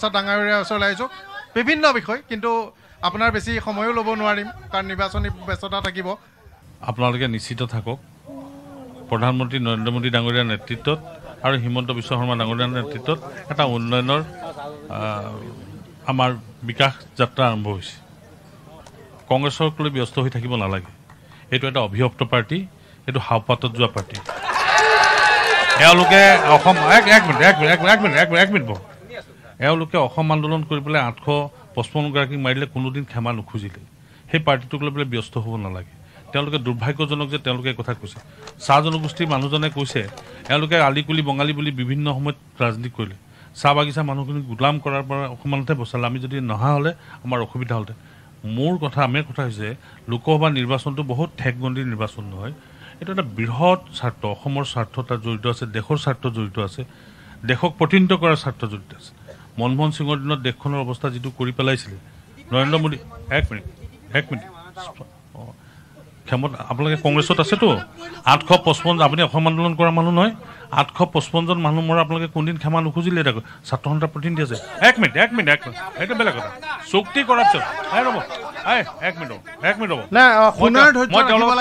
প্ৰসাদ ডাঙৰীয়াৰ ওচৰলৈ আহিছোঁ। বিভিন্ন বিষয় কিন্তু আপোনাৰ বেছি সময়ো ল'ব নোৱাৰিম কাৰণ নিৰ্বাচনী ব্যস্ততা থাকিব। আপোনালোকে নিশ্চিত থাকক প্ৰধানমন্ত্ৰী নৰেন্দ্ৰ মোদী ডাঙৰীয়াৰ নেতৃত্বত আৰু হিমন্ত বিশ্ব শৰ্মা ডাঙৰীয়াৰ নেতৃত্বত এটা উন্নয়নৰ আমাৰ বিকাশ যাত্ৰা আৰম্ভ হৈছে। কংগ্ৰেছক লৈ ব্যস্ত হৈ থাকিব নালাগে। এইটো এটা অভিভক্ত পাৰ্টী এইটো হাওপাতত যোৱা পাৰ্টী। এওঁলোকে অসম এক এক মিনিট এক মিনিট এক মিনিট এক মিনিট এক মিনিট এওঁলোকে অসম আন্দোলন কৰি পেলাই আঠশ পঁচপন্নগৰাকীক মাৰিলে কোনোদিন ক্ষমা নোখোজিলে। সেই পাৰ্টিটোক লৈ পেলাই ব্যস্ত হ'ব নালাগে। তেওঁলোকে দুৰ্ভাগ্যজনক যে তেওঁলোকে এই কথা কৈছে। চাহ জনগোষ্ঠীৰ মানুহজনে কৈছে এওঁলোকে আলিকুলি বঙালী বুলি বিভিন্ন সময়ত ৰাজনীতি কৰিলে। চাহ বাগিচা মানুহখিনিক গোলাম কৰাৰ পৰা অকণমানতে বচালে। আমি যদি নহা হ'লে আমাৰ অসুবিধা হ'লহেঁতেন। মোৰ কথা আমেৰ কথা হৈছে লোকসভা নিৰ্বাচনটো বহুত ঠেকগণ্ডিৰ নিৰ্বাচন নহয়। এইটো এটা বৃহৎ স্বাৰ্থ। অসমৰ স্বাৰ্থ তাত জড়িত আছে দেশৰ স্বাৰ্থ জড়িত আছে। দেশক প্ৰতিনিধিত্ব কৰাৰ স্বাৰ্থ জড়িত আছে। মনমোহন সিঙৰ দিনত দেশখনৰ অৱস্থা যিটো কৰি পেলাইছিলে। নৰেন্দ্ৰ মোদী এক মিনিট এক মিনিট। ক্ষমতা আপোনালোকে কংগ্ৰেছত আছেতো? আঠশ পঁচপন্ন আপুনি অসম আন্দোলন কৰা মানুহ নহয়। আঠশ পঁচপন্নজন মানুহ মৰা আপোনালোকে কোনদিন ক্ষমা নোখোজিলে? এটা ছাত্ৰ সন্থাৰ প্ৰতিনিধি আছে। এক মিনিট এক মিনিট এক মিনিট। এইটো বেলেগ কথা। চুক্তি কৰাৰ পিছত এই ৰ'ব এক মিনিট এক মিনিট ৰ'ব। মই তেওঁলোকক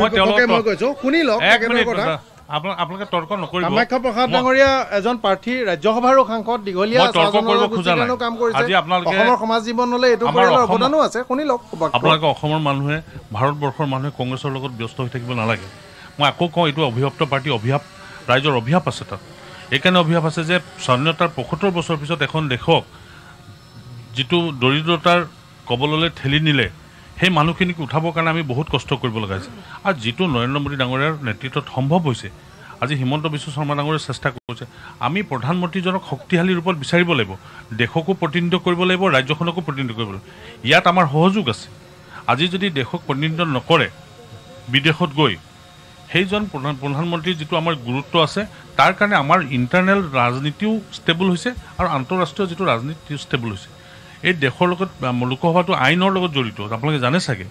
মই তেওঁলোকক দুয়োপক্ষকে মই কৈছোঁ। শুনি লওক এক মিনিট কথা। আপোনালোকে তৰ্ক নকৰিব। কামাখ্যা প্ৰসাদ ডাঙৰীয়া এজন প্ৰাৰ্থী ৰাজ্যসভাৰো সাংসদ দীঘলীয়া মই তৰ্ক চাহ কৰিব খোজা জনগোষ্ঠীৰ নাই। কাৰণেও কাম কৰিছে। আজি আপোনালোকে- অসমৰ সমাজ জীৱনলৈ এইটো অৱদানো আছে। শুনি লওক। আপোনালোকে অসমৰ মানুহে ভাৰতবৰ্ষৰ মানুহে কংগ্ৰেছৰ লগত ব্যস্ত হৈ থাকিব নালাগে। মই আকৌ কওঁ এইটো অভিভক্ত পাৰ্টি অভিশাপ ৰাইজৰ অভিশাপ আছে তাত। এইকাৰণে অভিশাপ আছে যে স্বাধীনতাৰ পঁয়সত্তৰ বছৰৰ পিছত এখন দেশক যিটো দৰিদ্ৰতাৰ কবললৈ ঠেলি নিলে সেই মানুহখিনিক উঠাবৰ কাৰণে আমি বহুত কষ্ট কৰিব লগা হৈছে। আৰু যিটো নৰেন্দ্ৰ মোদী ডাঙৰীয়াৰ নেতৃত্বত সম্ভৱ হৈছে আজি হিমন্ত বিশ্ব শৰ্মা ডাঙৰীয়ে চেষ্টা কৰিছে আমি প্ৰধানমন্ত্ৰীজনক শক্তিশালী ৰূপত বিচাৰিব লাগিব দেশকো প্ৰতিনিধিত্ব কৰিব লাগিব ৰাজ্যখনকো প্ৰতিনিধিত্ব কৰিব লাগিব। ইয়াত আমাৰ সহযোগ আছে। আজি যদি দেশক প্ৰতিনিধিত্ব নকৰে বিদেশত গৈ সেইজন প্ৰধান প্ৰধানমন্ত্ৰীৰ যিটো আমাৰ গুৰুত্ব আছে তাৰ কাৰণে আমাৰ ইণ্টাৰনেল ৰাজনীতিও ষ্টেবল হৈছে আৰু আন্তঃৰাষ্ট্ৰীয় যিটো ৰাজনীতিও ষ্টেবল হৈছে। এই দেশৰ লগত লোকসভাটো আইনৰ লগত জড়িত আপোনালোকে জানে চাগে?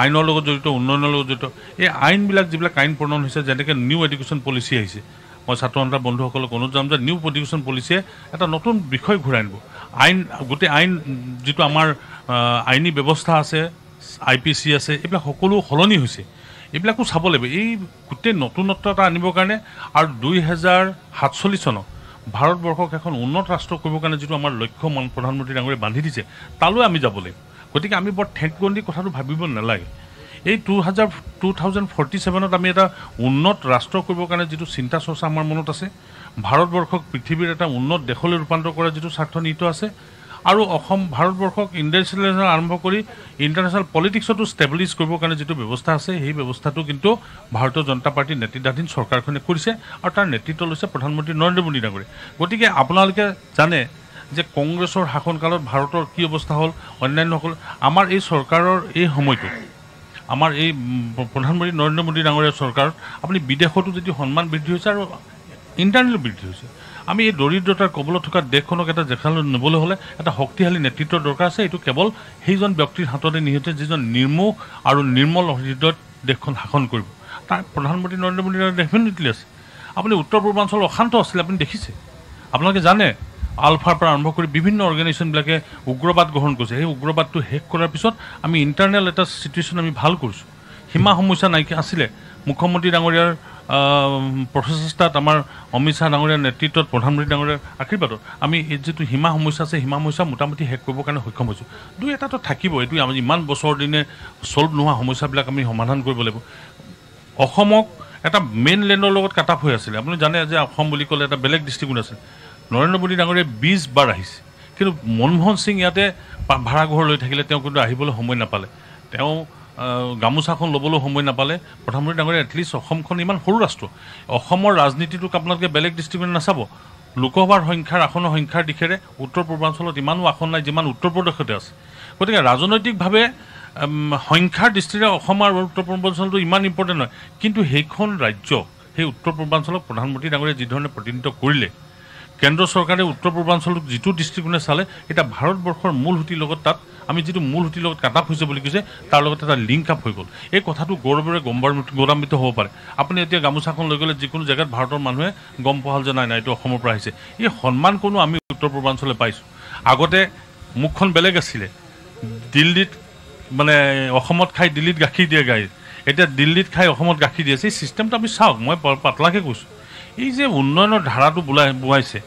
আইনৰ লগত জড়িত উন্নয়নৰ লগত জড়িত। এই আইনবিলাক যিবিলাক আইন প্ৰণয়ন হৈছে যেনেকৈ নিউ এডুকেশ্যন পলিচি আহিছে। মই ছাত্ৰ সন্থাৰ বন্ধুসকলক অনুৰোধ জনাম যে নিউ এডুকেশ্যন পলিচিয়ে এটা নতুন বিষয় ঘূৰাই আনিব। আইন গোটেই আইন যিটো আমাৰ আইনী ব্যৱস্থা আছে আই পি চি আছে এইবিলাক সকলো সলনি হৈছে। এইবিলাকো চাব লাগিব। এই গোটেই নতুনত্ব এটা আনিবৰ কাৰণে আৰু দুই হেজাৰ সাতচল্লিছ চনত ভাৰতবৰ্ষক এখন উন্নত ৰাষ্ট্ৰ কৰিবৰ কাৰণে যিটো আমাৰ লক্ষ্য মান প্ৰধানমন্ত্ৰী ডাঙৰীয়ে বান্ধি দিছে তালৈ আমি যাব লাগিব। গতিকে আমি বৰ ঠেকগণ্ডি কথাটো ভাবিব নালাগে। এই টু হাজাৰ টু থাউজেণ্ড ফৰ্টি ছেভেনত আমি এটা উন্নত ৰাষ্ট্ৰ কৰিবৰ কাৰণে যিটো চিন্তা চৰ্চা আমাৰ মনত আছে ভাৰতবৰ্ষক পৃথিৱীৰ এটা উন্নত দেশলৈ ৰূপান্তৰ কৰাৰ যিটো স্বাৰ্থ নিহিত আছে আৰু অসম ভাৰতবৰ্ষক ইণ্ডাষ্ট্ৰিয়েলাইজেশ্যন আৰম্ভ কৰি ইণ্টাৰনেশ্যনেল পলিটিক্সতো ষ্টেবলিছ কৰিবৰ কাৰণে যিটো ব্যৱস্থা আছে সেই ব্যৱস্থাটো কিন্তু ভাৰতীয় জনতা পাৰ্টীৰ নেতৃত্বাধীন চৰকাৰখনে কৰিছে আৰু তাৰ নেতৃত্ব লৈছে প্ৰধানমন্ত্ৰী নৰেন্দ্ৰ মোদী ডাঙৰীয়ে গতিকে আপোনালোকে জানে যে কংগ্ৰেছৰ শাসনকালত ভাৰতৰ কি অৱস্থা হ'ল অন্যান্যসকল আমাৰ এই চৰকাৰৰ এই সময়টো আমাৰ এই প্ৰধানমন্ত্ৰী নৰেন্দ্ৰ মোদী ডাঙৰীয়া চৰকাৰত আপুনি বিদেশতো যদি সন্মান বৃদ্ধি হৈছে আৰু ইণ্টাৰনেলো বৃদ্ধি হৈছে আমি এই দৰিদ্ৰতাৰ কবলত থকা দেশখনক এটা জেগালৈ নিবলৈ হ'লে এটা শক্তিশালী নেতৃত্বৰ দৰকাৰ আছে। এইটো কেৱল সেইজন ব্যক্তিৰ হাততে নিহিত যিজন নিৰ্মোহ আৰু নিৰ্মল হৃদয়ত দেশখন শাসন কৰিব। তাৰ প্ৰধানমন্ত্ৰী নৰেন্দ্ৰ মোদী ডেফিনেটলি আছে। আপুনি উত্তৰ পূৰ্বাঞ্চল অশান্ত আছিলে আপুনি দেখিছে। আপোনালোকে জানে আলফাৰ পৰা আৰম্ভ কৰি বিভিন্ন অৰ্গেনাইজেশ্যনবিলাকে উগ্ৰবাদ গ্ৰহণ কৰিছে। সেই উগ্ৰবাদটো শেষ কৰাৰ পিছত আমি ইণ্টাৰনেল এটা চিটুৱেশ্যন আমি ভাল কৰিছোঁ। সীমা সমস্যা নাইকিয়া আছিলে। মুখ্যমন্ত্ৰী ডাঙৰীয়াৰ প্ৰচেষ্টাত আমাৰ অমিত শ্বাহ ডাঙৰীয়াৰ নেতৃত্বত প্ৰধানমন্ত্ৰী ডাঙৰীয়াৰ আশীৰ্বাদত আমি এই যিটো সীমা সমস্যা আছে সীমা সমস্যা মোটামুটি শেষ কৰিবৰ কাৰণে সক্ষম হৈছোঁ। দুই এটাতো থাকিব এইটো আমি ইমান বছৰ দিনে চল্ভ নোহোৱা সমস্যাবিলাক আমি সমাধান কৰিব লাগিব। অসমক এটা মেইন লেণ্ডৰ লগত আপ হৈ আছিলে। আপুনি জানে যে অসম বুলি ক'লে এটা বেলেগ দৃষ্টিকোণ আছিল নৰেন্দ্ৰ মোদী ডাঙৰীয়ে বিছ বাৰ আহিছে। কিন্তু মনমোহন সিং ইয়াতে পা- ভাড়া ঘৰ লৈ থাকিলে তেওঁ কিন্তু আহিবলৈ সময় নাপালে। তেওঁ গামোচাখন ল'বলৈ সময় নাপালে। প্ৰধানমন্ত্ৰী ডাঙৰীয়া এটলিষ্ট অসমখন ইমান সৰু ৰাষ্ট্ৰ। অসমৰ ৰাজনীতিটোক আপোনালোকে বেলেগ দৃষ্টিকোণে নাচাব। লোকসভাৰ সংখ্যাৰ আসনৰ সংখ্যাৰ দিশেৰে উত্তৰ পূৰ্বাঞ্চলত ইমানো আসন নাই যিমান উত্তৰ প্ৰদেশতে আছে। গতিকে ৰাজনৈতিকভাৱে সংখ্যাৰ দৃষ্টিৰে অসম আৰু উত্তৰ পূৰ্বাঞ্চলটো ইমান ইম্পৰ্টেণ্ট নহয়। কিন্তু সেইখন ৰাজ্য সেই উত্তৰ পূৰ্বাঞ্চলক প্ৰধানমন্ত্ৰী ডাঙৰীয়ে যিধৰণে প্ৰতিনিধিত্ব কৰিলে কেন্দ্ৰ চৰকাৰে উত্তৰ পূৰ্বাঞ্চলক যিটো দৃষ্টিকোণে চালে এতিয়া ভাৰতবৰ্ষৰ মূল সুঁতিৰ লগত তাত আমি যিটো মূল সুঁতিৰ লগত কাটাপ হৈছে বুলি কৈছে তাৰ লগত এটা লিংক আপ হৈ গ'ল। এই কথাটো গৌৰৱেৰে গৌৰৱান্বিত হ'ব পাৰে। আপুনি এতিয়া গামোচাখন লৈ গ'লে যিকোনো জেগাত ভাৰতৰ মানুহে গম পোৱা হ'ল যে নাই নাই এইটো অসমৰ পৰা আহিছে। এই সন্মান কোনো আমি উত্তৰ পূৰ্বাঞ্চলে পাইছোঁ। আগতে মুখখন বেলেগ আছিলে। দিল্লীত মানে অসমত খাই দিল্লীত গাখীৰ দিয়ে গাই এতিয়া দিল্লীত খাই অসমত গাখীৰ দিয়ে। এই চিষ্টেমটো আমি চাওক মই পাতলাকৈ কৈছোঁ। এই যে উন্নয়নৰ ধাৰাটো বোলাই বোৱাইছে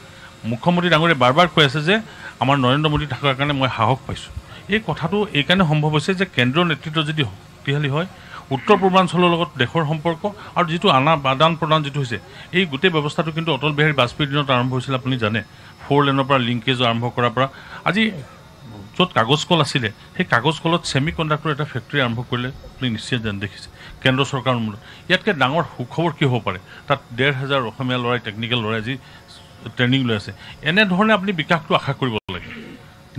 মুখ্যমন্ত্ৰী ডাঙৰীয়ে বাৰ বাৰ কৈ আছে যে আমাৰ নৰেন্দ্ৰ মোদী থকাৰ কাৰণে মই সাহস পাইছোঁ। এই কথাটো এইকাৰণে সম্ভৱ হৈছে যে কেন্দ্ৰীয় নেতৃত্ব যদি শক্তিশালী হয় উত্তৰ পূৰ্বাঞ্চলৰ লগত দেশৰ সম্পৰ্ক আৰু যিটো আনা আদান প্ৰদান যিটো হৈছে এই গোটেই ব্যৱস্থাটো কিন্তু অটল বিহাৰী বাজপেয়ীৰ দিনত আৰম্ভ হৈছিল আপুনি জানে। ফ'ৰ লেনৰ পৰা লিংকেজ আৰম্ভ কৰাৰ পৰা। আজি য'ত কাগজ কল আছিলে সেই কাগজ কলত ছেমি কণ্ডাক্টৰ এটা ফেক্টৰী আৰম্ভ কৰিলে আপুনি নিশ্চয় দেখিছে। কেন্দ্ৰ চৰকাৰৰ মূলত ইয়াতকৈ ডাঙৰ সুখবৰ কি হ'ব পাৰে? তাত ডেৰ হাজাৰ অসমীয়া ল'ৰাই টেকনিকেল ল'ৰাই আজি ট্ৰেইনিং লৈ আছে এনেধৰণে আপুনি বিকাশটো আশা কৰিব লাগে।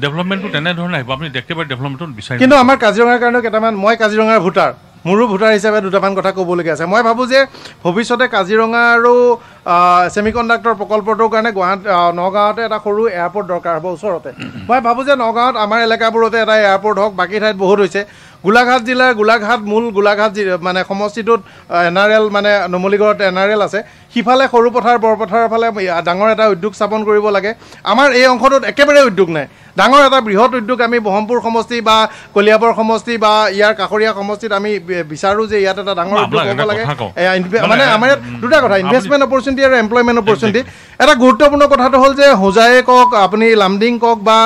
ডেভেলপমেণ্টটো তেনেধৰণে আহিব। আপুনি একেবাৰে ডেভেলপমেণ্টটো বিচাৰি কিন্তু আমাৰ কাজিৰঙাৰ কাৰণেও কেইটামান মই কাজিৰঙাৰ ভোটাৰ। মোৰো ভোটাৰ হিচাপে দুটামান কথা ক'বলগীয়া আছে। মই ভাবোঁ যে ভৱিষ্যতে কাজিৰঙা আৰু ছেমি কণ্ডাক্টৰ প্ৰকল্পটোৰ কাৰণে গুৱাহাটী নগাঁৱতে এটা সৰু এয়াৰপৰ্ট দৰকাৰ হ'ব ওচৰতে। মই ভাবোঁ যে নগাঁৱত আমাৰ এলেকাবোৰতে এটা এয়াৰপৰ্ট হওক বাকী ঠাইত বহুত হৈছে। গোলাঘাট জিলাৰ গোলাঘাট মূল গোলাঘাট মানে সমষ্টিটোত এন আৰ এল মানে নুমলীগড়ত এন আৰ এল আছে। সিফালে সৰু পথাৰ বৰপথাৰৰ ফালে ডাঙৰ এটা উদ্যোগ স্থাপন কৰিব লাগে। আমাৰ এই অংশটোত একেবাৰে উদ্যোগ নাই। ডাঙৰ এটা বৃহৎ উদ্যোগ আমি ব্ৰহ্মপুৰ সমষ্টি বা কলিয়াবৰ সমষ্টি বা ইয়াৰ কাষৰীয়া সমষ্টিত আমি বিচাৰোঁ যে ইয়াত এটা ডাঙৰ উদ্যোগ হ'ব লাগে। মানে, আমাৰ ইয়াত দুটা কথা ইনভেষ্টমেণ্ট অপৰচুনিটি আৰু এমপ্লয়মেণ্ট অপৰচুনিটি এটা গুৰুত্বপূৰ্ণ কথাটো হ'ল যে হোজায়ে কওক আপুনি লামডিং কওক বা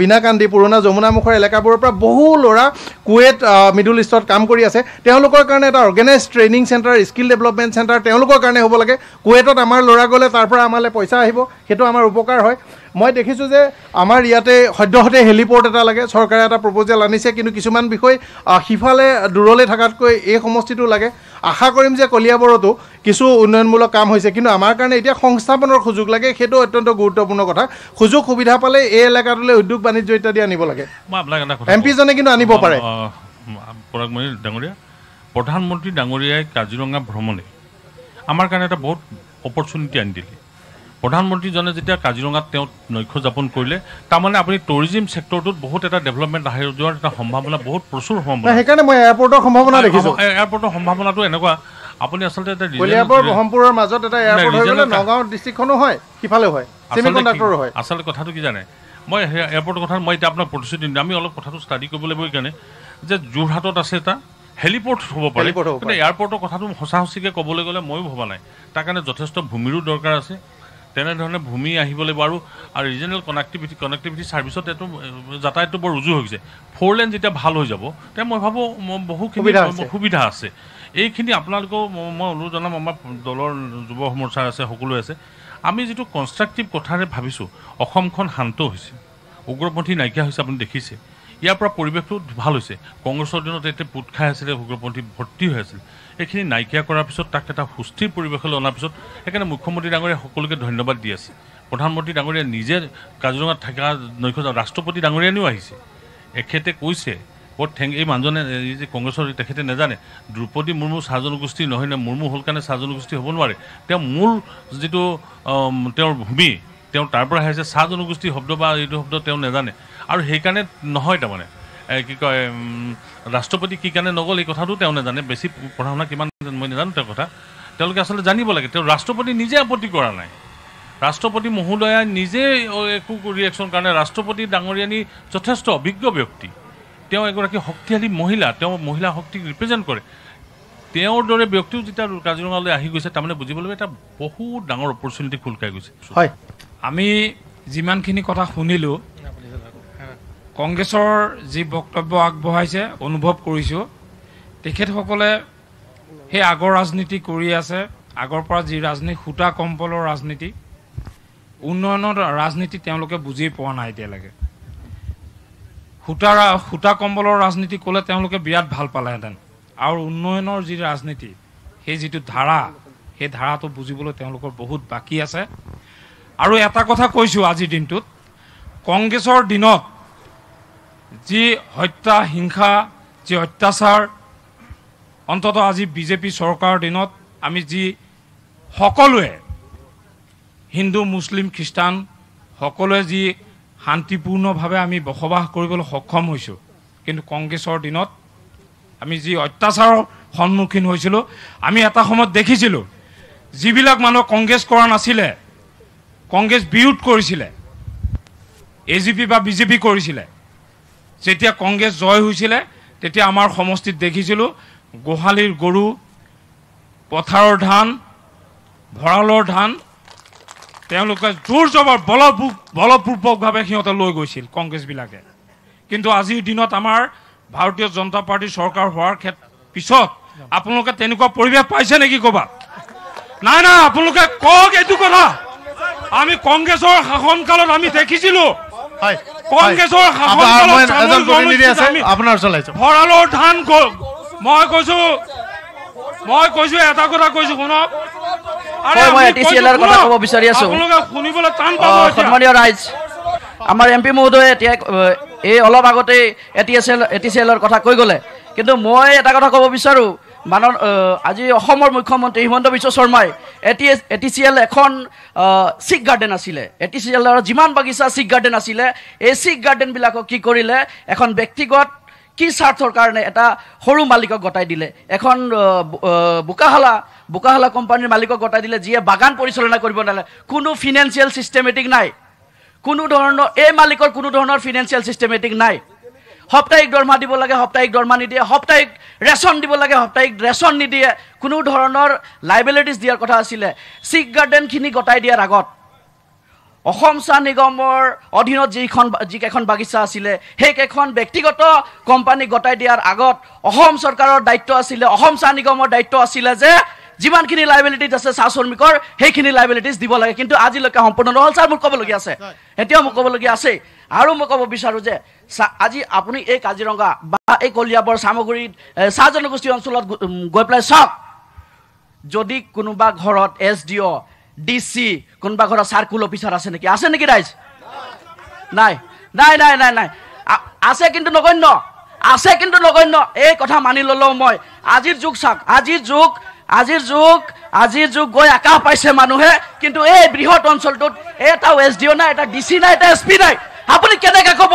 বিনাকান্দি পুৰণা যমুনামুখৰ এলেকাবোৰৰ পৰা বহু ল'ৰা কুৱেট মিডল ইষ্টত কাম কৰি আছে। তেওঁলোকৰ কাৰণে এটা organise training centre skill development centre তেওঁলোকৰ কাৰণে হ'ব লাগে। কুৱেটত আমাৰ ল'ৰা গ'লে তাৰ পৰা আমালৈ পইচা আহিব সেইটো আমাৰ উপকাৰ হয়। মই দেখিছোঁ যে আমাৰ ইয়াতে সদ্যহতে হেলিপৰ্ট এটা লাগে চৰকাৰে এটা প্ৰপ'জেল আনিছে কিন্তু কিছুমান বিষয় সিফালে দূৰলৈ থকাতকৈ এই সমষ্টিটো লাগে। আশা কৰিম যে কলিয়াবৰতো কিছু উন্নয়নমূলক কাম হৈছে কিন্তু আমাৰ কাৰণে এতিয়া সংস্থাপনৰ সুযোগ লাগে সেইটো অত্যন্ত গুৰুত্বপূৰ্ণ কথা। সুযোগ সুবিধা পালে এই এলেকাটোলৈ উদ্যোগ বাণিজ্য ইত্যাদি আনিব লাগে। এম পিজনে কিন্তু আনিব পাৰে। অঁ, পৰাগমণি ডাঙৰীয়া প্ৰধানমন্ত্ৰী ডাঙৰীয়াই কাজিৰঙা ভ্ৰমণে আমাৰ কাৰণে এটা বহুত অপৰচুনিটি আনি দিলে। প্ৰধানমন্ত্ৰীজনে যেতিয়া কাজিৰঙাত তেওঁ নৈশ যাপন কৰিলে তাৰমানে আপুনি টুৰিজিম ছেক্টৰটোত বহুত এটা ডেভেলপমেণ্ট আহি যোৱাৰ এটা সম্ভাৱনা বহুত প্ৰচুৰ সম্ভাৱনা। সেইকাৰণে মই এয়াৰপৰ্টৰ সম্ভাৱনা দেখিছোঁ। এয়াৰপৰ্টৰ সম্ভাৱনাটো এনেকুৱা। আপুনি আচলতে এটা ব্ৰহ্মপুৰৰ মাজত এটা এয়াৰপৰ্ট হৈ গ'লে regional- নগাঁও ডিষ্ট্ৰিক্টখনো হয় সিফালেও হয় ছেমি আচলতে কণ্ডাক্টৰো কি- হয়। আচলতে কথাটো কি জানে? মই এয়াৰপৰ্টৰ কথা মই এতিয়া আপোনাক প্ৰতিশ্ৰুতি দিম। আমি অলপ কথাটো ষ্টাডি কৰিব লাগিব এইকাৰণে যে যোৰহাটত আছে এটা হেলিপৰ্ট হ'ব পাৰে। কিন্তু এয়াৰপৰ্টৰ কথাটো সঁচা সঁচিকৈ ক'বলৈ গ'লে ময়ো ভবা নাই। তাৰ কাৰণে যথেষ্ট ভূমিৰো দৰকাৰ আছে। তেনেধৰণে ভূমি আহিব লাগিব আৰু আৰু ৰিজনেল কানেক্টিভিটি কানেক্টিভিটি ছাৰ্ভিচত এইটো যাতায়াতটো বৰ ৰুজু হৈ গৈছে। ফ'ৰ লেন যেতিয়া ভাল হৈ যাব তেতিয়া মই ভাবোঁ ম- বহুখিনি সুবিধা আছে। এইখিনি আপোনালোকেও মই অনুৰোধ জনাম আমাৰ দলৰ যুৱ মৰ্চাৰ আছে সকলোৱে আছে। আমি যিটো কনষ্ট্ৰাকটিভ কথাৰে ভাবিছোঁ অসমখন শান্ত হৈছে। উগ্ৰপন্থী নাইকিয়া হৈছে আপুনি দেখিছে। ইয়াৰ পৰা পৰিৱেশটো ভাল হৈছে। কংগ্ৰেছৰ দিনত এতিয়া পোট খাই আছিলে উগ্ৰপন্থী ভৰ্তি হৈ আছিল। এইখিনি নাইকিয়া কৰাৰ পিছত তাক এটা সুস্থিৰ পৰিৱেশলৈ অনাৰ পিছত সেইকাৰণে মুখ্যমন্ত্ৰী ডাঙৰীয়াই সকলোকে ধন্যবাদ দি আছে। প্ৰধানমন্ত্ৰী ডাঙৰীয়াই নিজে কাজিৰঙাত থকা নৈশ ৰাষ্ট্ৰপতি ডাঙৰীয়ানীও আহিছে। এখেতে কৈছে বৰ ঠেং এই মানুহজনে এই যে কংগ্ৰেছৰ তেখেতে নাজানে দ্ৰৌপদী মুৰ্মু চাহ জনগোষ্ঠী নহয় নে মুৰ্মু হ'ল কাৰণে চাহ জনগোষ্ঠী হ'ব নোৱাৰে। তেওঁ মূল যিটো তেওঁৰ ভূমি তেওঁ তাৰ পৰা আহিছে। চাহ জনগোষ্ঠী শব্দ বা এইটো শব্দ তেওঁ নাজানে। আৰু সেইকাৰণে নহয় তাৰমানে। কি কয় ৰাষ্ট্ৰপতি কি কাৰণে নগ'ল এই কথাটো তেওঁ নাজানে। বেছি পঢ়া শুনা কিমান মই নাজানো তেওঁৰ কথা। তেওঁলোকে আচলতে জানিব লাগে তেওঁ ৰাষ্ট্ৰপতি নিজে আপত্তি কৰা নাই। ৰাষ্ট্ৰপতি মহোদয়া নিজে একো ৰিয়েকশ্যন কাৰণে ৰাষ্ট্ৰপতি ডাঙৰীয়ানী যথেষ্ট অভিজ্ঞ ব্যক্তি। তেওঁ এগৰাকী শক্তিশালী মহিলা তেওঁ মহিলা শক্তিক ৰিপ্ৰেজেণ্ট কৰে। তেওঁৰ দৰে ব্যক্তিও যেতিয়া কাজিৰঙালৈ আহি গৈছে তাৰমানে বুজিব লাগিব এটা বহুত ডাঙৰ অপৰচুনিটি খোল খাই গৈছে। হয়। আমি যিমানখিনি কথা শুনিলোঁ কংগ্ৰেছৰ যি বক্তব্য আগবঢ়াইছে অনুভৱ কৰিছোঁ। তেখেতসকলে সেই আগৰ ৰাজনীতি কৰি আছে আগৰ পৰা যি ৰাজনীতি সূতা কম্পলৰ ৰাজনীতি উন্নয়নৰ ৰাজনীতি তেওঁলোকে বুজি পোৱা নাই এতিয়ালৈকে। সূতা সূতা কম্বলৰ ৰাজনীতি ক'লে তেওঁলোকে বিৰাট ভাল পালেহেঁতেন। আৰু উন্নয়নৰ যি ৰাজনীতি সেই যিটো ধাৰা সেই ধাৰাটো বুজিবলৈ তেওঁলোকৰ বহুত বাকী আছে। আৰু এটা কথা কৈছোঁ আজিৰ দিনটোত কংগ্ৰেছৰ দিনত যি হত্যা হিংসা যি অত্যাচাৰ অন্ততঃ আজি বিজেপি চৰকাৰৰ দিনত আমি যি সকলোৱে হিন্দু মুছলিম খ্ৰীষ্টান সকলোৱে যি শান্তিপূৰ্ণভাৱে আমি বসবাস কৰিবলৈ সক্ষম হৈছোঁ কিন্তু কংগ্ৰেছৰ দিনত আমি যি অত্যাচাৰৰ সন্মুখীন হৈছিলোঁ আমি এটা সময়ত দেখিছিলোঁ যিবিলাক মানুহ কংগ্ৰেছ কৰা নাছিলে কংগ্ৰেছ বিৰোধ কৰিছিলে এ জি পি বা বিজেপি কৰিছিলে যেতিয়া কংগ্ৰেছ জয় হৈছিলে তেতিয়া আমাৰ সমষ্টিত দেখিছিলোঁ গোহালিৰ গৰু পথাৰৰ ধান ভঁৰালৰ ধান তেওঁলোকে জোৰ জবৰ বলপূ বলপূৰ্বকভাৱে সিহঁতে লৈ গৈছিল কংগ্ৰেছবিলাকে। কিন্তু আজিৰ দিনত আমাৰ ভাৰতীয় জনতা পাৰ্টীৰ চৰকাৰ হোৱাৰ ক্ষেত পিছত আপোনালোকে তেনেকুৱা পৰিৱেশ পাইছে নেকি ক'ৰবাত? নাই নাই আপোনালোকে কওক এইটো কথা। আমি কংগ্ৰেছৰ শাসনকালত আমি দেখিছিলোঁ হয়। কংগ্ৰেছৰ আপোনাৰ ওচৰলৈ আহিছোঁ ভঁৰালৰ ধান মই কৈছো মই কৈছো এটা কথা কৈছো শুনক। শুনিবলৈ টান। সন্মানীয় ৰাইজ আমাৰ এম পি মহোদয়ে এতিয়া এই অলপ আগতে A T S L A T C এলৰ কথা কৈ গ'লে। কিন্তু মই এটা কথা ক'ব বিচাৰোঁ মান আজি অসমৰ মুখ্যমন্ত্ৰী হিমন্ত বিশ্ব শৰ্মাই A T A T C L এখন চিক গাৰ্ডেন আছিলে। এ টি চি এলৰ যিমান বাগিচা চিক গাৰ্ডেন আছিলে এই চিক গাৰ্ডেনবিলাকক কি কৰিলে? এখন ব্যক্তিগত কি স্বাৰ্থৰ কাৰণে এটা সৰু মালিকক গতাই দিলে? এখন অ, বু- অ, বোকাহালা বোকাহালা কোম্পানীৰ মালিকক গতাই দিলে যিয়ে বাগান পৰিচালনা কৰিব নালাগে। কোনো ফিনেন্সিয়েল চিষ্টেমেটিক নাই। কোনো ধৰণৰ এই মালিকৰ কোনো ধৰণৰ ফিনেন্সিয়েল চিষ্টেমেটিক নাই। সাপ্তাহিক দৰমহা দিব লাগে সাপ্তাহিক দৰমহা নিদিয়ে সাপ্তাহিক ৰেচন দিব লাগে সাপ্তাহিক ৰেচন নিদিয়ে। কোনো ধৰণৰ লাইবিলিটিছ দিয়াৰ কথা আছিলে। চিক গাৰ্ডেনখিনি গতাই দিয়াৰ আগত অসম চাহ নিগমৰ অধীনত যিখন যিকেইখন বাগিচা আছিলে সেইকেইখন ব্যক্তিগত কোম্পানী গতাই দিয়াৰ আগত অসম চৰকাৰৰ দায়িত্ব আছিলে অসম চাহ নিগমৰ দায়িত্ব আছিলে যে যিমানখিনি লাইবিলিটিজ আছে চাহ শ্ৰমিকৰ সেইখিনি লাইবিলিটিজ দিব লাগে। কিন্তু আজিলৈকে সম্পূৰ্ণ নহ'ল। ছাৰ মোক ক'বলগীয়া আছে। এতিয়াও মোক ক'বলগীয়া আছে। আৰু মই ক'ব বিচাৰোঁ যে আজি আপুনি এই কাজিৰঙা বা এই কলিয়াবৰ চামগুৰিত চাহ জনগোষ্ঠী অঞ্চলত গৈ- পেলাই চাওক। যদি কোনোবা ঘৰত S D O' D C কোনোবা ঘৰত চাৰ্কুল অফিচাৰ আছে নেকি? আছে নেকি ৰাইজ? নাই। নাই নাই নাই নাই। আছে কিন্তু নগণ্য। আছে কিন্তু নগণ্য। এই কথা মানি ল'লেও মই। আজিৰ যুগ চাওক। আজিৰ যুগ আজিৰ যুগ আজিৰ যুগ গৈ আকাশ পাইছে মানুহে কিন্তু এই বৃহৎ অঞ্চলটোত এটাও এছ ডি অ' নাই এটা ডি চি নাই এটা এছ পি নাই। আপুনি কেনেকৈ ক'ব?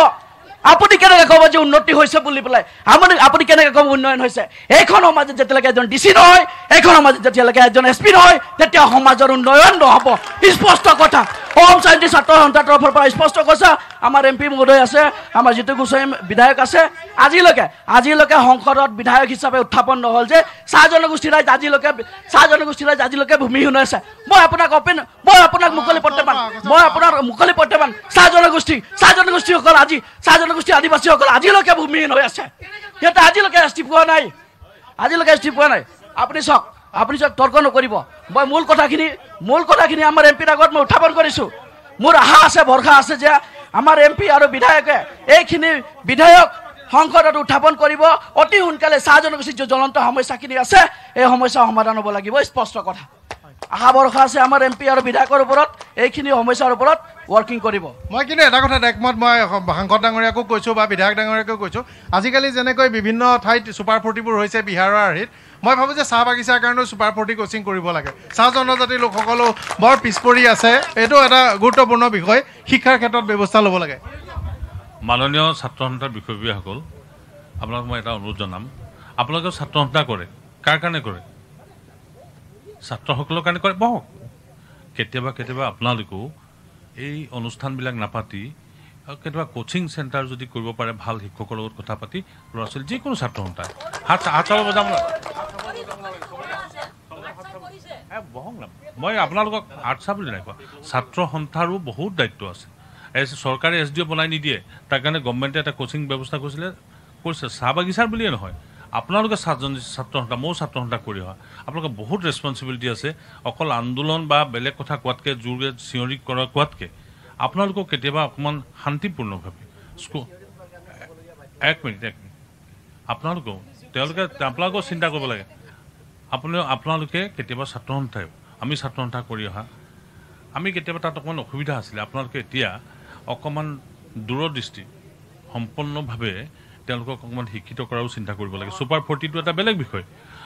আপুনি কেনেকৈ ক'ব যে উন্নতি হৈছে বুলি পেলাই? আপুনি আপুনি কেনেকৈ ক'ব উন্নয়ন হৈছে? এইখন সমাজত যেতিয়ালৈকে এজন ডি চি নহয় এইখন সমাজত যেতিয়ালৈকে এজন এছ পি নহয় তেতিয়া সমাজৰ উন্নয়ন নহ'ব। স্পষ্ট কথা। অসম চাহিত্য ছাত্ৰ সন্থাৰ তৰফৰ পৰা স্পষ্ট কৈছে আমাৰ এম পি মহোদয় আছে আমাৰ জিতু গোস্বামী বিধায়ক আছে। আজিলৈকে আজিলৈকে সংসদত বিধায়ক হিচাপে উত্থাপন নহ'ল যে চাহ জনগোষ্ঠী ৰাইজ আজিলৈকে চাহ জনগোষ্ঠী ৰাইজ আজিলৈকে ভূমিহীন হৈ আছে। মই আপোনাক অপেন মই আপোনাক মুকলি প্ৰত্যাহ্বান মই আপোনাৰ মুকলি প্ৰত্যাহ্বান। চাহ জনগোষ্ঠী চাহ জনগোষ্ঠীসকল আজি চাহ জনগোষ্ঠী আদিবাসীসকল আজিলৈকে ভূমিহীন হৈ আছে। সিহঁতে আজিলৈকে এষ্টি পোৱা নাই। আজিলৈকে এষ্টি পোৱা নাই। আপুনি চাওক আপুনি চাওক তৰ্ক নকৰিব। মই মূল কথাখিনি মূল কথাখিনি আমাৰ এম পিৰ আগত মই উত্থাপন কৰিছোঁ। মোৰ আশা আছে ভৰসা আছে যে আমাৰ এম পি আৰু বিধায়কে এইখিনি বিধায়ক সংসদত উত্থাপন কৰিব। অতি সোনকালে চাহ জনগোষ্ঠীৰ যি জ্বলন্ত সমস্যাখিনি আছে এই সমস্যা সমাধান হ'ব লাগিব। স্পষ্ট কথা। আশা ভৰসা আছে আমাৰ এম পি আৰু বিধায়কৰ ওপৰত এইখিনি সমস্যাৰ ওপৰত ৱৰ্কিং কৰিব। মই কিন্তু এটা কথাত একমত মই সাংসদ ডাঙৰীয়াকো কৈছোঁ বা বিধায়ক ডাঙৰীয়াকো কৈছোঁ। আজিকালি যেনেকৈ বিভিন্ন ঠাইত চুপাৰ ফৰ্টিবোৰ হৈছে বিহাৰৰ আৰ্হিত মই ভাবোঁ যে চাহ বাগিচাৰ কাৰণেও চুপাৰ ফৰ্টি কোচিং কৰিব লাগে। চাহ জনজাতিৰ লোকসকলো বৰ পিছ পৰি আছে এইটো এটা গুৰুত্বপূৰ্ণ বিষয় শিক্ষাৰ ক্ষেত্ৰত ব্যৱস্থা ল'ব লাগে। মাননীয় ছাত্ৰ সন্থাৰ বিষয়ববীয়াসকল আপোনালোক মই এটা অনুৰোধ জনাম। আপোনালোকেও ছাত্ৰ সন্থা কৰে কাৰ কাৰণে কৰে? ছাত্ৰসকলৰ কাৰণে কৰে। বহক। কেতিয়াবা কেতিয়াবা আপোনালোকেও এই অনুষ্ঠানবিলাক নাপাতি কেতিয়াবা কোচিং চেণ্টাৰ যদি কৰিব পাৰে ভাল শিক্ষকৰ লগত কথা পাতি ল'ৰা ছোৱালী যিকোনো ছাত্ৰ সন্থাই হাত হাত চাব বজাম মই আপোনালোকক আৰ্টছা বুলি নাই কোৱা। ছাত্ৰ সন্থাৰো বহুত দায়িত্ব আছে। এছ চৰকাৰে এছ ডি অ' বনাই নিদিয়ে। তাৰ কাৰণে গভমেণ্টে এটা কোচিং ব্যৱস্থা কৰিছিলে কৰিছে। চাহ বাগিচাৰ বুলিয়ে নহয়। আপোনালোকে ছাত্ৰজন ছাত্ৰ সন্থা ময়ো ছাত্ৰ সন্থা কৰি অহা আপোনালোকৰ বহুত ৰেচপনচিবিলিটি আছে। অকল আন্দোলন বা বেলেগ কথা কোৱাতকৈ জোৰে চিঞৰি কৰা কোৱাতকৈ আপোনালোকক কেতিয়াবা অকণমান শান্তিপূৰ্ণভাৱে স্কুল এক মিনিট এক মিনিট। আপোনালোকেও তেওঁলোকে আপোনালোকেও চিন্তা কৰিব লাগে। আপুনি আপোনালোকে কেতিয়াবা ছাত্ৰ সন্থাই আমি ছাত্ৰ সন্থা কৰি অহা। আমি কেতিয়াবা তাত অকণমান অসুবিধা আছিলে। আপোনালোকে এতিয়া অকণমান দূৰদৃষ্টি সম্পূৰ্ণভাৱে তেওঁলোকক অকণমান শিক্ষিত কৰাৰো চিন্তা কৰিব লাগে। ছুপাৰ ফৰ্টিটো এটা বেলেগ বিষয়।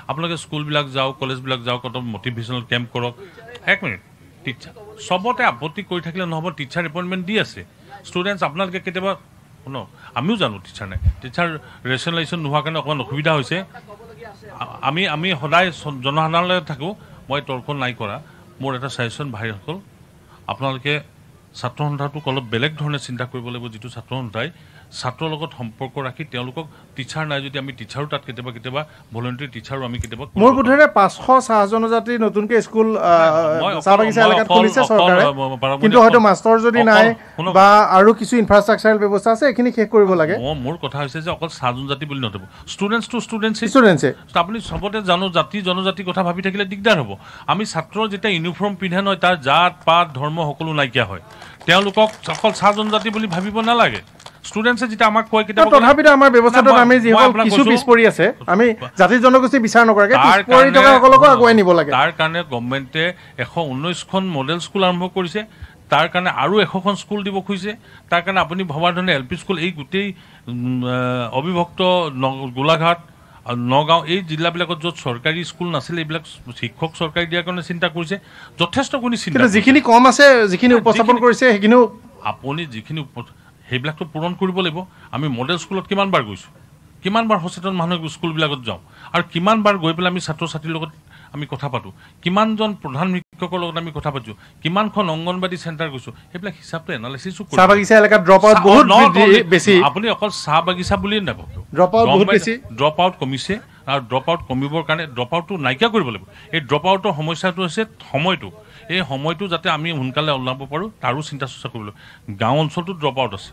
আপোনালোকে স্কুলবিলাক যাওক কলেজবিলাক যাওক অলপ মটিভেশ্যনেল কেম্প কৰক। এক মিনিট টিচাৰ চবতে আপত্তি কৰি থাকিলে নহ'ব টিচাৰ এপইণ্টমেণ্ট দি আছে। ষ্টুডেণ্টছ আপোনালোকে কেতিয়াবা শুনক আমিও জানো টিচাৰ নাই। টিচাৰ ৰেচনেলাইজেশ্যন নোহোৱাৰ কাৰণে অকণমান অসুবিধা হৈছে। আমি আমি সদায় জনসাধাৰণলৈ থাকোঁ মই তৰ্ক নাই কৰা। মোৰ এটা ছাজেশ্যন ভাইসকল আপোনালোকে ছাত্ৰ সন্থাটোক অলপ বেলেগ ধৰণে চিন্তা কৰিব লাগিব যিটো ছাত্ৰ সন্থাই ছাত্ৰৰ লগত সম্পৰ্ক ৰাখি তেওঁলোকক টিচাৰ নাই যদি আমি টিচাৰো তাত কেতিয়াবা কেতিয়াবা ভলেণ্টাৰী টিচাৰো আমি কেতিয়াবা মোৰ। বোধেৰে পাঁচশ চাহ জনজাতিৰ নতুনকৈ স্কুল চাহ বাগিচা এলেকাত খুলিছে চৰকাৰে। কিন্তু হয়তো মাষ্টৰ যদি নাই। বা আৰু কিছু ইনফ্ৰাষ্ট্ৰাকচাৰেল ব্যৱস্থা আছে এইখিনি শেষ কৰিব লাগে। মোৰ কথা হৈছে যে অকল চাহ জনজাতি বুলি নথব ষ্টুডেণ্টছ টু ষ্টুডেণ্টছ ষ্টুডেণ্টছে আপুনি চবতে জানো জাতি জনজাতিৰ কথা ভাবি থাকিলে দিগদাৰ হ'ব। আমি ছাত্ৰৰ যেতিয়া ইউনিফৰ্ম পিন্ধে নহয় তাৰ জাত পাত ধৰ্ম সকলো নাইকিয়া হয়। তেওঁলোকক অকল চাহ জনজাতি বুলি ভাবিব নালাগে। ষ্টুডেণ্টছে যেতিয়া আমাক কয় কেতিয়াবা তথাপিতো আমাৰ ব্যৱস্থাটোত আমি যিসকল কিছু পিছ পৰি আছে আমি জাতি জনগোষ্ঠী বিচাৰ নকৰাকৈ পিছ পৰি থকা সকলকো আগুৱাই নিব লাগে। তাৰ কাৰণে গভমেণ্টে এশ ঊনৈছখন মডেল স্কুল আৰম্ভ কৰিছে। তাৰ কাৰণে আৰু এশখন স্কুল দিব খুজিছে। তাৰ কাৰণে আপুনি ভবাৰ ধৰণে এল পি স্কুল এই গোটেই অবিভক্ত গোলাঘাট নগাঁও এই জিলাবিলাকত য'ত চৰকাৰী স্কুল নাছিলে এইবিলাক শিক্ষক চৰকাৰী দিয়াৰ কাৰণে চিন্তা কৰিছে। যথেষ্টখিনি চিন্তা। যিখিনি কম আছে যিখিনি উপস্থাপন কৰিছে সেইখিনিও আপুনি যিখিনি সেইবিলাকতো পূৰণ কৰিব লাগিব। আমি মডেল স্কুলত কিমান বাৰ গৈছোঁ? কিমান বাৰ সচেতন মানুহ স্কুলবিলাকত যাওঁ? আৰু কিমান বাৰ গৈ পেলাই আমি ছাত্ৰ ছাত্ৰীৰ লগত আমি কথা পাতোঁ? কিমানজন প্ৰধান শিক্ষকৰ লগত আমি কথা পাতিছোঁ কিমানখন অংগনবাদী চেণ্টাৰ গৈছোঁ সেইবিলাক হিচাপটো এনালাইচিছো চাহ বাগিচা এলেকাত ড্ৰপ আউট বহুত বেছি। আপুনি অকল চাহ বাগিচা বুলিয়ে নাভাবক। Drop out বহুত বেছি। ড্ৰপ আউট কমিছে আৰু ড্ৰপ আউট কমিবৰ কাৰণে ড্ৰপ আউটটো নাইকিয়া কৰিব লাগিব। এই ড্ৰপ আউটৰ সমস্যাটো হৈছে সময়টো। এই সময়টো যাতে আমি সোনকালে ওলাব পাৰোঁ তাৰো চিন্তা চৰ্চা কৰিব লাগিব। গাঁও অঞ্চলটোত ড্ৰপ আউট আছে।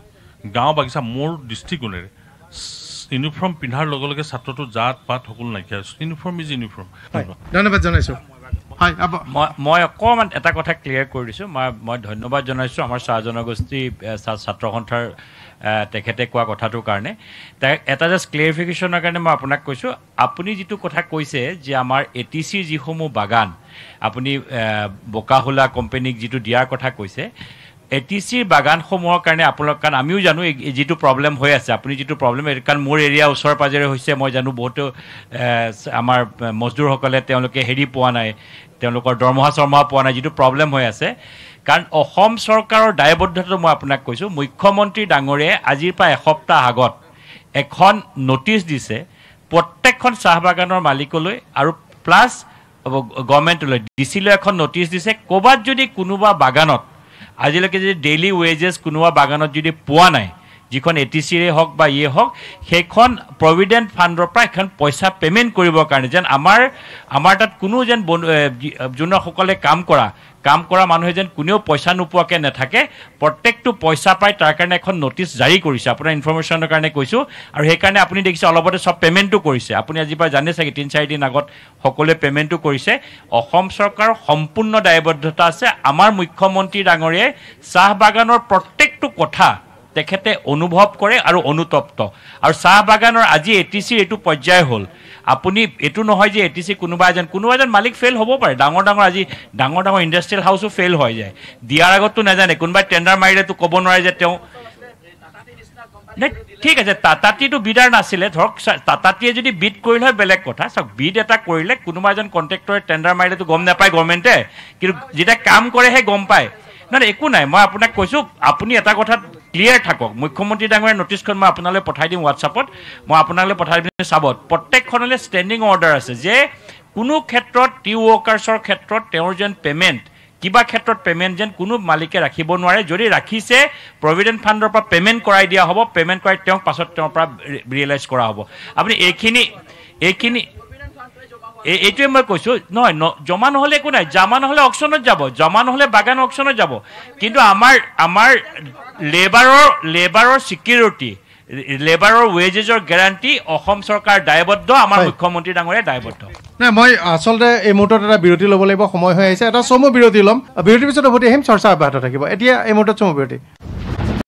গাঁও বাগিচা মোৰ দৃষ্টিকোণেৰে। ইউনিফৰ্ম পিন্ধাৰ লগে লগে ছাত্ৰটো জাত পাত সকলো নাইকিয়া হৈছে। ইউনিফৰ্ম ইজ ইউনিফৰ্ম ধন্যবাদ জনাইছোঁ। মই অকণমান এটা কথা ক্লিয়াৰ কৰি দিছোঁ। মই মই ধন্যবাদ জনাইছোঁ আমাৰ চাহ জনগোষ্ঠী ছাত্ৰ সন্থাৰ তেখেতে কোৱা কথাটোৰ কাৰণে। এটা জাষ্ট ক্লিয়াৰিফিকেশ্যনৰ কাৰণে মই আপোনাক কৈছোঁ আপুনি যিটো কথা কৈছে যে আমাৰ এ টি চিৰ যিসমূহ বাগান আপুনি বোকাহোলা কোম্পেনীক যিটো দিয়াৰ কথা কৈছে এ টি চিৰ বাগানসমূহৰ কাৰণে আপোনালোক কাৰণ আমিও জানো যিটো প্ৰব্লেম হৈ আছে আপুনি যিটো প্ৰব্লেম কাৰণ মোৰ এৰিয়া ওচৰে পাজৰে হৈছে মই জানো বহুতো আমাৰ মজদুৰসকলে তেওঁলোকে হেৰি পোৱা নাই তেওঁলোকৰ দৰমহা চৰমহা পোৱা নাই যিটো প্ৰব্লেম হৈ আছে। কাৰণ অসম চৰকাৰৰ দায়বদ্ধতাটো মই আপোনাক কৈছোঁ মুখ্যমন্ত্ৰী ডাঙৰীয়াই আজিৰ পৰা এসপ্তাহ আগত এখন নটিচ দিছে প্ৰত্যেকখন চাহ বাগানৰ মালিকলৈ আৰু প্লাছ গভৰ্ণমেণ্টলৈ ডি চিলৈ এখন নটিচ দিছে ক'ৰবাত যদি কোনোবা বাগানত আজিলৈকে যদি ডেইলি ৱেজেছ কোনোবা বাগানত যদি পোৱা নাই যিখন এ টি চিৰে হওক বা ইয়ে হওক সেইখন প্ৰভিডেণ্ট ফাণ্ডৰ পৰা এখন পইচা পে'মেণ্ট কৰিবৰ কাৰণে যেন আমাৰ আমাৰ তাত কোনো যেন বন- যোনসকলে কাম কৰা কাম কৰা মানুহে যেন কোনেও পইচা নোপোৱাকৈ নাথাকে। প্ৰত্যেকটো পইচা পাই তাৰ কাৰণে এখন নটিচ জাৰি কৰিছে। আপোনাৰ ইনফৰ্মেশ্যনৰ কাৰণে কৈছোঁ। আৰু সেইকাৰণে আপুনি দেখিছে অলপতে চব পে'মেণ্টটো কৰিছে। আপুনি আজিৰ পৰা জানে চাগে তিনি চাৰিদিন আগত সকলোৱে পে'মেণ্টটো কৰিছে। অসম চৰকাৰৰ সম্পূৰ্ণ দায়বদ্ধতা আছে। আমাৰ মুখ্যমন্ত্ৰী ডাঙৰীয়াই চাহ বাগানৰ প্ৰত্যেকটো কথা তেখেতে অনুভৱ কৰে আৰু অনুতপ্ত। আৰু চাহ বাগানৰ আজি এ টি চিৰ এইটো পৰ্যায় হ'ল। আপুনি এইটো নহয় যে এ টি চি কোনোবা এজন কোনোবা এজন মালিক ফেইল হ'ব পাৰে। ডাঙৰ ডাঙৰ আজি ডাঙৰ ডাঙৰ ইণ্ডাষ্ট্ৰিয়েল হাউচো ফেইল হৈ যায়। দিয়াৰ আগততো নাজানে কোনোবাই টেণ্ডাৰ মাৰিলেতো ক'ব নোৱাৰে যে তেওঁ নে ঠিক আছে টাটাটিটো বিডাৰ নাছিলে। ধৰক টাটাটিয়ে যদি বিড কৰিলে হয় বেলেগ কথা। চাওক বিড এটা কৰিলে কোনোবা এজন কণ্ট্ৰেক্টৰে টেণ্ডাৰ মাৰিলেতো গম নাপায় গভৰ্ণমেণ্টে কিন্তু যেতিয়া কাম কৰেহে গম পায়। নহয়, একো নাই। মই আপোনাক কৈছোঁ আপুনি এটা কথাত ক্লিয়াৰ থাকক। মুখ্যমন্ত্ৰী ডাঙৰীয়া নটিচখন মই আপোনালৈ পঠাই দিম হোৱাটছআপত মই আপোনালৈ পঠাই দিম চাব প্ৰত্যেকখনলৈ ষ্টেণ্ডিং অৰ্ডাৰ আছে যে কোনো ক্ষেত্ৰত টি ৱৰ্কাৰ্ছৰ ক্ষেত্ৰত তেওঁৰ যেন পে'মেণ্ট কিবা ক্ষেত্ৰত পে'মেণ্ট যেন কোনো মালিকে ৰাখিব নোৱাৰে। যদি ৰাখিছে প্ৰভিডেণ্ট ফাণ্ডৰ পৰা পে'মেণ্ট কৰাই দিয়া হ'ব। পে'মেণ্ট কৰাই তেওঁক পাছত তেওঁৰ পৰা ৰিয়েলাইজ কৰা হ'ব। আপুনি এইখিনি এইখিনি এই- এইটোৱে মই কৈছোঁ নহয় ন- জমা নহ'লে একো নাই জমা নহ'লে অকশ্যনত যাব জমা নহ'লে বাগান অকশ্যনত যাব। কিন্তু আমাৰ আমাৰ লেবাৰৰ লেবাৰৰ ছিকিউৰিটি লেবাৰৰ ৱেজেছৰ গেৰাণ্টি অসম চৰকাৰ দায়বদ্ধ আমাৰ। মুখ্যমন্ত্ৰী ডাঙৰীয়া দায়বদ্ধ। নাই মই আচলতে এই মুহূৰ্তত এটা বিৰতি ল'ব লাগিব সময় হৈ আহিছে এটা চমু বিৰতি ল'ম। বিৰতিৰ পিছত উভতি আহিম চৰ্চা অব্যাহত থাকিব। এতিয়া এই মুহূৰ্তত চমু বিৰতি।